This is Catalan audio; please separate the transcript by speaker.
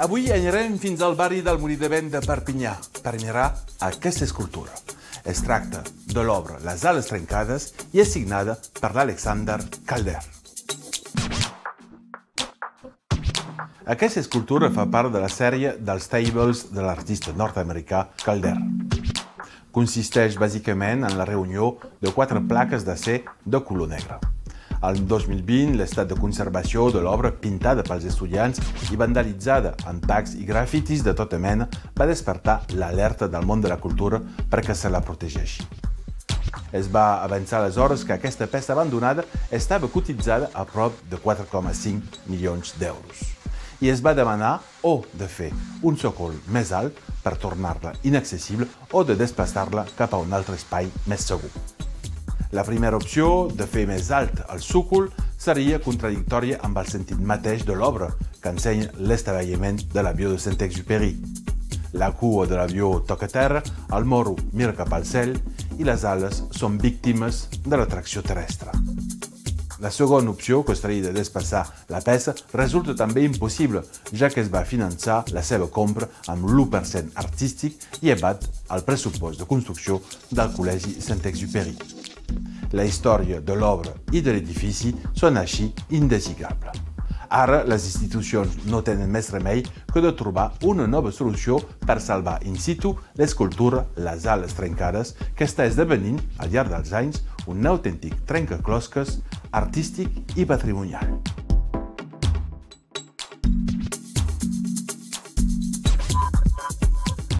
Speaker 1: Avui anirem fins al barri del Molí de Vent de Perpinyà per mirar aquesta escultura. Es tracta de l'obra Les ales trencades i és signada per l'Alexander Calder. Aquesta escultura fa part de la sèrie dels tables de l'artista nord-americà Calder. Consisteix bàsicament en la reunió de quatre plaques d'acer de color negre. Al 2020, l'estat de conservació de l'obra pintada pels estudiants i vandalitzada amb tags i grafitis de tota mena va despertar l'alerta del món de la cultura perquè se la protegeixi. Es va avançar aleshores que aquesta peça abandonada estava cotitzada a prop de 4,5 milions d'euros. I es va demanar o de fer un sòcol més alt per tornar-la inaccessible o de desplaçar-la cap a un altre espai més segur. La primera opció, de fer més alt el súcul, seria contradictòria amb el sentit mateix de l'obra, que ensenya l'estabelliment de l'avió de Saint-Exupéry. La cua de l'avió toca terra, el morro mira cap al cel i les ales són víctimes de l'atracció terrestre. La segona opció, que seria de despassar la peça, resulta també impossible, ja que es va finançar la seva compra amb l'1% artístic i abat el pressupost de construcció del Col·legi Saint-Exupéry. La història de l'obra i de l'edifici són així indesigables. Ara, les institucions no tenen més remei que de trobar una nova solució per salvar in situ l'escultura Les ales trencades, que està esdevenint, al llarg dels anys, un autèntic trencaclosques artístic i patrimonial.